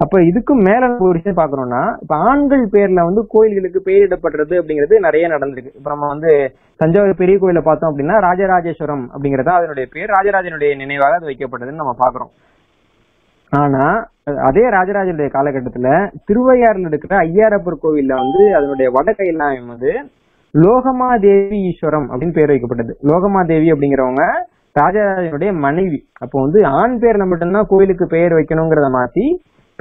அப்ப இதுக்கும் மேல ஒரு விஷயம் பாக்கணும்னா இப்ப ஆண்கள் பேர்ல வந்து கோயில்களுக்கு பெயரிடப்படுறது அப்படிங்கிறது நிறைய நடந்திருக்கு. இப்ப நம்ம வந்து தஞ்சாவூர் பெரிய கோயில பார்த்தோம் அப்படின்னா ராஜராஜேஸ்வரம் அப்படிங்கறத அதனுடைய பேர். ராஜராஜனுடைய நினைவாக அது வைக்கப்படுதுன்னு நம்ம பாக்குறோம் ஆனா அதே ராஜராஜனுடைய காலகட்டத்துல திருவையாறுல இருக்கிற ஐயாரப்பர் கோவில்ல வந்து அதனுடைய வட வந்து லோகமாதேவி ஈஸ்வரம் அப்படின்னு பேர் வைக்கப்பட்டது. லோகமாதேவி அப்படிங்கிறவங்க ராஜராஜனுடைய மனைவி. அப்போ வந்து ஆண் பேர்ல மட்டும்தான் கோயிலுக்கு பெயர் வைக்கணுங்கிறத மாத்தி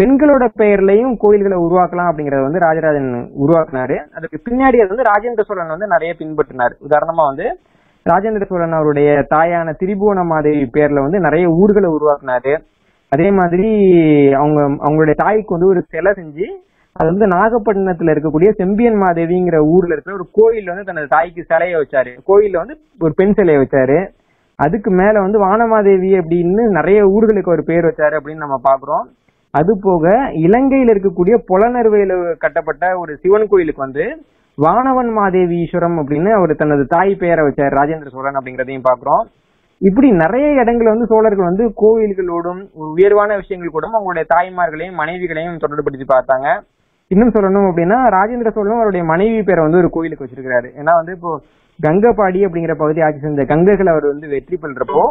பெண்களோட பெயர்லயும் கோயில்களை உருவாக்கலாம் அப்படிங்கறத வந்து ராஜராஜன் உருவாக்குனாரு. அதுக்கு பின்னாடி அது வந்து ராஜேந்திர சோழன் வந்து நிறைய பின்பற்றினார். உதாரணமா வந்து ராஜேந்திர சோழன் அவருடைய தாயான திரிபுவன மாதேவி பேர்ல வந்து நிறைய ஊர்களை உருவாக்குனாரு. அதே மாதிரி அவங்க அவங்களுடைய தாய்க்கு வந்து ஒரு சிலை செஞ்சு அது வந்து நாகப்பட்டினத்துல இருக்கக்கூடிய செம்பியன் மாதேவிங்கிற ஊர்ல இருக்கிற ஒரு கோயில்ல வந்து தனது தாய்க்கு சிலையை வச்சாரு. கோயில்ல வந்து ஒரு பெண் சிலையை வச்சாரு. அதுக்கு மேல வந்து வானமாதேவி அப்படின்னு நிறைய ஊர்களுக்கு ஒரு பேர் வச்சாரு அப்படின்னு நம்ம பாக்குறோம் அது போக இலங்கையில இருக்கக்கூடிய புலனறுவையில் கட்டப்பட்ட ஒரு சிவன் கோயிலுக்கு வந்து வானவன் மாதேவி ஈஸ்வரம் அப்படின்னு அவர் தனது தாய் பெயரை வச்சார் ராஜேந்திர சோழன் அப்படிங்கிறதையும் பாக்குறோம் இப்படி நிறைய இடங்கள் வந்து சோழர்கள் வந்து கோவில்களோடும் உயர்வான விஷயங்கள் கூட அவங்களுடைய தாய்மார்களையும் மனைவிகளையும் தொடர்புபடுத்தி பார்த்தாங்க. இன்னும் சொல்லணும் அப்படின்னா ராஜேந்திர சோழனும் அவருடைய மனைவி பேரை வந்து ஒரு கோயிலுக்கு வச்சிருக்கிறாரு. ஏன்னா வந்து இப்போ கங்கப்பாடி அப்படிங்கிற பகுதி ஆட்சி செஞ்ச கங்கைகளை அவர் வந்து வெற்றி பண்றப்போ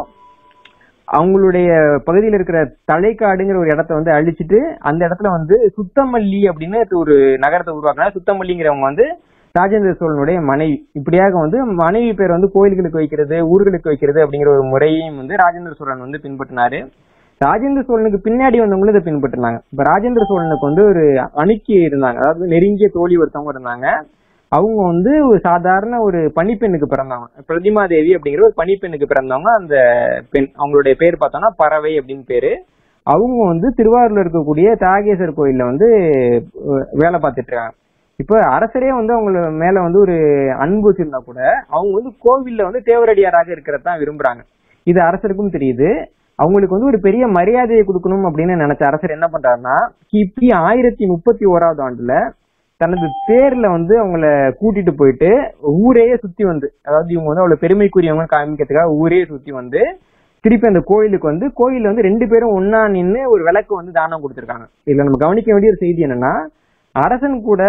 அவங்களுடைய பகுதியில் இருக்கிற தலைக்காடுங்கிற ஒரு இடத்த வந்து அழிச்சிட்டு அந்த இடத்துல வந்து சுத்தமல்லி அப்படின்னு ஒரு நகரத்தை உருவாக்குனா சுத்தமல்லிங்கிறவங்க வந்து ராஜேந்திர சோழனுடைய மனைவி. இப்படியாக வந்து மனைவி பேர் வந்து கோயில்களுக்கு வைக்கிறது ஊர்களுக்கு வைக்கிறது அப்படிங்கிற ஒரு முறையையும் வந்து ராஜேந்திர சோழன் வந்து பின்பற்றினாரு. ராஜேந்திர சோழனுக்கு பின்னாடி வந்தவங்களும் இதை பின்பற்றினாங்க. இப்ப ராஜேந்திர சோழனுக்கு வந்து ஒரு அணுக்கி இருந்தாங்க. அதாவது நெருங்கிய தோழி ஒருத்தவங்க இருந்தாங்க. அவங்க வந்து ஒரு சாதாரண ஒரு பணிப்பெண்ணுக்கு பிறந்தவங்க. பிரதிமா தேவி அப்படிங்கிற ஒரு பணிப்பெண்ணுக்கு பிறந்தவங்க. அந்த பெண் அவங்களுடைய பேர் பார்த்தோம்னா பறவை அப்படின்னு பேரு. அவங்க வந்து திருவாரூர்ல இருக்கக்கூடிய தியாகேஸ்வர் கோயில்ல வந்து வேலை பார்த்துட்டு இருக்காங்க. இப்ப அரசரே வந்து அவங்க மேல வந்து ஒரு அன்பு வச்சிருந்தா கூட அவங்க வந்து கோவில்ல வந்து தேவரடியாராக இருக்கிறதான் விரும்புறாங்க. இது அரசருக்கும் தெரியுது. அவங்களுக்கு வந்து ஒரு பெரிய மரியாதையை கொடுக்கணும் அப்படின்னு நினைச்ச அரசர் என்ன பண்றாருன்னா கிபி ஆயிரத்தி முப்பத்தி ஓராவது ஆண்டுல தனது தேர்ல வந்து அவங்கள கூட்டிட்டு போயிட்டு ஊரையே சுத்தி வந்து அதாவது இவங்க வந்து அவ்வளவு பெருமைக்குரியவங்க காமிக்கிறதுக்காக ஊரே சுத்தி வந்து திருப்பி அந்த கோயிலுக்கு வந்து கோயில்ல வந்து ரெண்டு பேரும் ஒன்னா நின்னு ஒரு விளக்கு வந்து தானம் கொடுத்துருக்காங்க. இதுல நம்ம கவனிக்க வேண்டிய ஒரு செய்தி என்னன்னா அரசன் கூட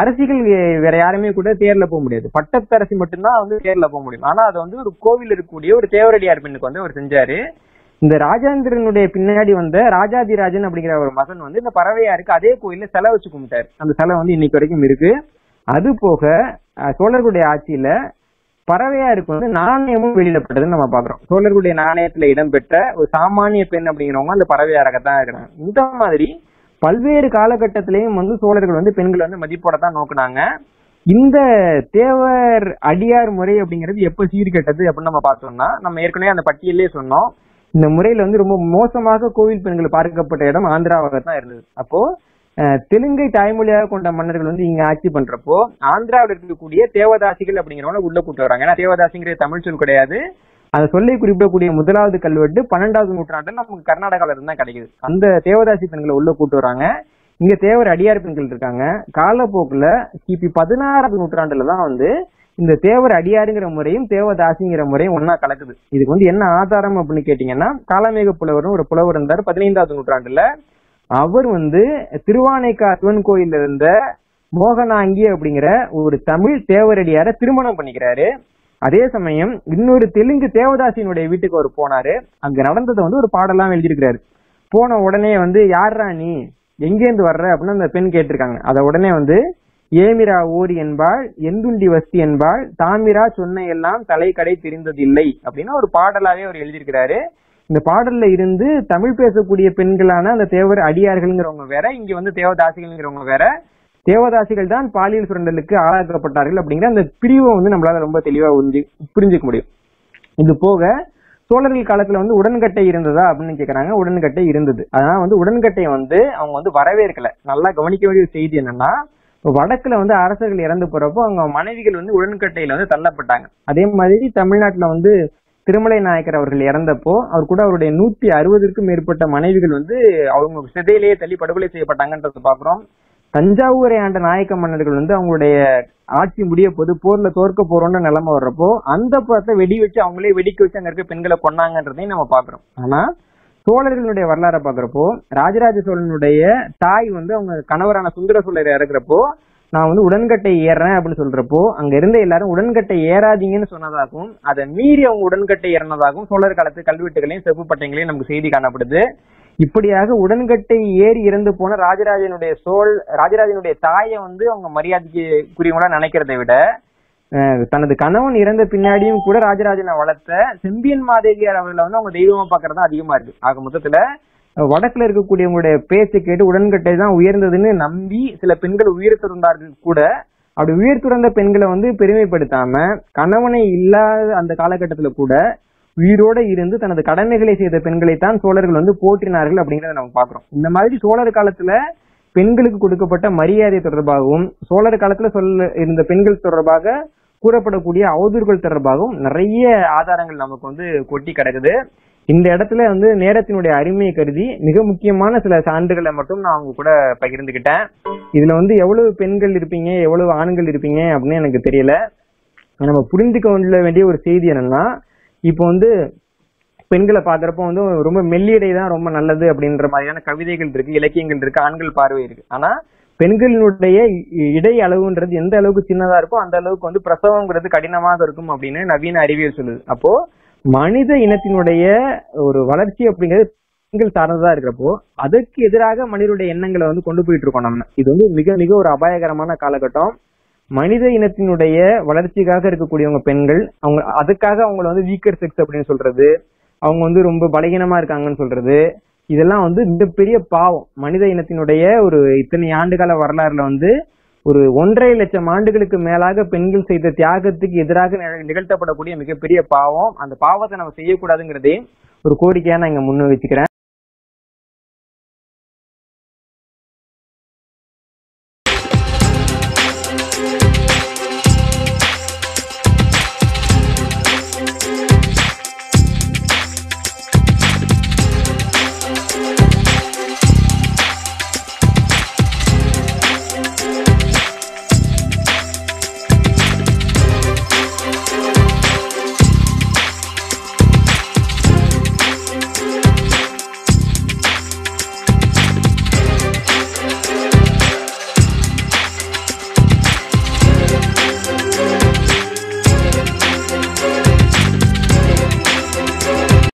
அரசிகள் வேற யாருமே கூட தேர்ல போக முடியாது. பட்டத்தரசி மட்டும்தான் வந்து தேர்ல போக முடியும். ஆனா அது வந்து ஒரு கோவில் இருக்கக்கூடிய ஒரு தேவரடியார் பெண்ணுக்கு வந்து அவர் செஞ்சாரு. இந்த ராஜேந்திரனுடைய பின்னாடி வந்த ராஜாதிராஜன் அப்படிங்கிற ஒரு மகன் வந்து இந்த பறவையாருக்கு அதே கோயில்ல சிலை வச்சு கும்பிட்டாரு. அந்த சிலை வந்து இன்னைக்கு வரைக்கும் இருக்கு. அது போக சோழர்களுடைய ஆட்சியில பறவையாருக்கு வந்து நாணயமும் வெளியிடப்பட்டதுன்னு நம்ம பாக்குறோம் சோழர்களுடைய நாணயத்துல இடம்பெற்ற ஒரு சாமானிய பெண் அப்படிங்கிறவங்க அந்த பறவையாரகத்தான் இருக்கிறாங்க. இந்த மாதிரி பல்வேறு காலகட்டத்திலையும் வந்து சோழர்கள் வந்து பெண்களை வந்து மதிப்போட தான் நோக்குனாங்க. இந்த தேவர் அடியார் முறை அப்படிங்கிறது எப்ப சீர்கெட்டது அப்படின்னு நம்ம பார்த்தோம்னா நம்ம ஏற்கனவே அந்த பட்டியலே சொன்னோம். இந்த முறையில வந்து ரொம்ப மோசமாக கோவில் பெண்கள் பார்க்கப்பட்ட இடம் ஆந்திராவாக தான் இருந்தது. அப்போ தெலுங்கை தாய்மொழியாக கொண்ட மன்னர்கள் வந்து இங்க ஆட்சி பண்றப்போ ஆந்திராவில் இருக்கக்கூடிய தேவதாசிகள் அப்படிங்கிறவங்க உள்ள கூட்டு வராங்க. ஏன்னா தேவதாசிங்கிற தமிழ் சொல் கிடையாது. அந்த சொல்லை குறிப்பிடக்கூடிய முதலாவது கல்வெட்டு பன்னெண்டாவது நூற்றாண்டுல நமக்கு கர்நாடகாவில இருந்தா தான் கிடைக்குது. அந்த தேவதாசி பெண்களை உள்ள கூட்டு வராங்க. இங்க தேவர் அடியார் பெண்கள் இருக்காங்க. காலப்போக்குல கிபி பதினாறாவது நூற்றாண்டுல தான் வந்து இந்த தேவர் அடியாருங்கிற முறையும் தேவதாசிங்கிற முறையும் ஒன்னா கலக்குது. இதுக்கு வந்து என்ன ஆதாரம் அப்படின்னு கேட்டீங்கன்னா காலமேக புலவர்னு ஒரு புலவர் இருந்தார் பதினைந்தாவது நூற்றாண்டுல. அவர் வந்து திருவானைக்கா சிவன் கோயில்ல இருந்த மோகனாங்கி அப்படிங்கிற ஒரு தமிழ் தேவரடியார திருமணம் பண்ணிக்கிறாரு. அதே சமயம் இன்னொரு தெலுங்கு தேவதாசியினுடைய வீட்டுக்கு அவர் போனாரு. அங்க நடந்ததை வந்து ஒரு பாடலாம் எழுதியிருக்கிறாரு. போன உடனே வந்து யார்ரா நீ? எங்கேருந்து வர்ற? அப்படின்னு அந்த பெண் கேட்டிருக்காங்க. அத உடனே வந்து ஏமிரா ஊர் என்பாள் எந்துண்டி வஸ்தி என்பாள் தாமிரா சொன்ன எல்லாம் தலைக்கடை தெரிந்ததில்லை அப்படின்னு ஒரு பாடலாவே அவர் எழுதியிருக்கிறாரு. இந்த பாடல்ல இருந்து தமிழ் பேசக்கூடிய பெண்களான அந்த தேவர் அடியார்கள்ங்கிறவங்க வேற இங்க வந்து தேவதாசிகள்ங்கிறவங்க வேற தேவதாசிகள் தான் பாலியல் சுரண்டலுக்கு ஆளாக்கப்பட்டார்கள் அப்படிங்கிற அந்த பிரிவை வந்து நம்மளால ரொம்ப தெளிவா புரிஞ்சு- புரிஞ்சுக்க முடியும். இது போக சோழர்கள் காலத்துல வந்து உடன்கட்டை இருந்ததா அப்படின்னு கேக்குறாங்க. உடன்கட்டை இருந்தது. அதனால வந்து உடன்கட்டை வந்து அவங்க வந்து வரவேற்கல. நல்லா கவனிக்க வேண்டிய செய்தி என்னன்னா வடக்குல வந்து அரசர்கள் இறந்து போறப்போ அவங்க மனைவிகள் வந்து உடன்கட்டையில வந்து தள்ளப்பட்டாங்க. அதே மாதிரி தமிழ்நாட்டுல வந்து திருமலை நாயக்கர் அவர்கள் இறந்தப்போ அவர் கூட அவருடைய நூத்தி அறுபதுக்கும் மேற்பட்ட மனைவிகள் வந்து அவங்க சிதையிலேயே தள்ளி படுகொலை செய்யப்பட்டாங்கன்றத பாக்குறோம். தஞ்சாவூரை ஆண்ட நாயக்க மன்னர்கள் வந்து அவங்களுடைய ஆட்சி முடிய போது போர்ல தோற்க போறோம்னு நிலைமை வர்றப்போ அந்த புறத்தை வெடி வச்சு அவங்களே வெடிக்க வச்சு அங்க இருக்க பெண்களை கொண்டாங்கன்றதையும் நம்ம பாக்குறோம். ஆனா சோழர்களுடைய வரலாறை பாக்குறப்போ ராஜராஜ சோழனுடைய தாய் வந்து அவங்க கணவரான சுந்தர சோழர் இறக்குறப்போ நான் வந்து உடன்கட்டை ஏறுறேன் அப்படின்னு சொல்றப்போ அங்க இருந்த எல்லாரும் உடன்கட்டை ஏறாதீங்கன்னு சொன்னதாகவும் அதை மீறி அவங்க உடன்கட்டை ஏறினதாகவும் சோழர் காலத்து கல்வெட்டுகளையும் செப்பு பட்டங்களையும் நமக்கு செய்தி காணப்படுது. இப்படியாக உடன்கட்டை ஏறி இறந்து போன ராஜராஜனுடைய சோழ் ராஜராஜனுடைய தாயை வந்து அவங்க மரியாதைக்கு குறியவங்களா நினைக்கிறதை விட தனது கணவன் இறந்த பின்னாடியும் கூட ராஜராஜனை வளர்த்த செம்பியன் மாதேவியார் அவர்களை வந்து அவங்க தெய்வமா பாக்குறது தான் அதிகமா இருக்கு. ஆக மொத்தத்துல வடக்குல இருக்கக்கூடியவங்களுடைய பேச்சை கேட்டு உடன்கட்டை தான் உயர்ந்ததுன்னு நம்பி சில பெண்கள் உயிர் கூட அப்படி உயிர் துறந்த பெண்களை வந்து பெருமைப்படுத்தாம கணவனை இல்லாத அந்த காலகட்டத்துல கூட உயிரோட இருந்து தனது கடமைகளை செய்த பெண்களை தான் சோழர்கள் வந்து போற்றினார்கள் அப்படிங்கறத நம்ம பாக்குறோம் இந்த மாதிரி சோழர் காலத்துல பெண்களுக்கு கொடுக்கப்பட்ட மரியாதை தொடர்பாகவும் சோழர் காலத்துல சொல்ல இருந்த பெண்கள் தொடர்பாக கூறப்படக்கூடிய அவதூறுகள் தொடர்பாகவும் நிறைய ஆதாரங்கள் நமக்கு வந்து கொட்டி கிடக்குது. இந்த இடத்துல வந்து நேரத்தினுடைய அருமையை கருதி மிக முக்கியமான சில சான்றுகளை மட்டும் நான் அவங்க கூட பகிர்ந்துக்கிட்டேன் இதுல வந்து எவ்வளவு பெண்கள் இருப்பீங்க எவ்வளவு ஆண்கள் இருப்பீங்க அப்படின்னு எனக்கு தெரியல. நம்ம புரிந்துக்க கொள்ள வேண்டிய ஒரு செய்தி என்னன்னா இப்போ வந்து பெண்களை பாக்குறப்போ வந்து ரொம்ப மெல்லியடை தான் ரொம்ப நல்லது அப்படின்ற மாதிரியான கவிதைகள் இருக்கு இலக்கியங்கள் இருக்கு ஆண்கள் பார்வை இருக்கு. ஆனா பெண்களினுடைய இ- இடை அளவுன்றது எந்த அளவுக்கு சின்னதா இருக்கோ அந்த அளவுக்கு வந்து பிரசவங்கிறது கடினமாக இருக்கும் அப்படின்னு நவீன அறிவியல் சொல்லுது. அப்போ மனித இனத்தினுடைய ஒரு வளர்ச்சி அப்படிங்கிறது பெண்கள் சார்ந்ததா இருக்கிறப்போ அதற்கு எதிராக மனிதனுடைய எண்ணங்களை வந்து கொண்டு போயிட்டு இருக்கோம் நம்ம. இது வந்து மிக மிக ஒரு அபாயகரமான காலகட்டம். மனித இனத்தினுடைய வளர்ச்சிக்காக இருக்கக்கூடியவங்க பெண்கள் அவங்க அதுக்காக அவங்கள வந்து வீக்கர் செக்ஸ் அப்படின்னு சொல்றது அவங்க வந்து ரொம்ப பலகீனமா இருக்காங்கன்னு சொல்றது இதெல்லாம் வந்து மிகப்பெரிய பாவம். மனித இனத்தினுடைய ஒரு இத்தனை ஆண்டுகால வரலாறுல வந்து ஒரு ஒன்றரை லட்சம் ஆண்டுகளுக்கு மேலாக பெண்கள் செய்த தியாகத்துக்கு எதிராக நிகழ்த்தப்படக்கூடிய மிகப்பெரிய பாவம். அந்த பாவத்தை நம்ம செய்யக்கூடாதுங்கிறதே ஒரு கோரிக்கையா நான் இங்க முன் வச்சுக்கிறேன்